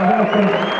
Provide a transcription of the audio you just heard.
Obrigado.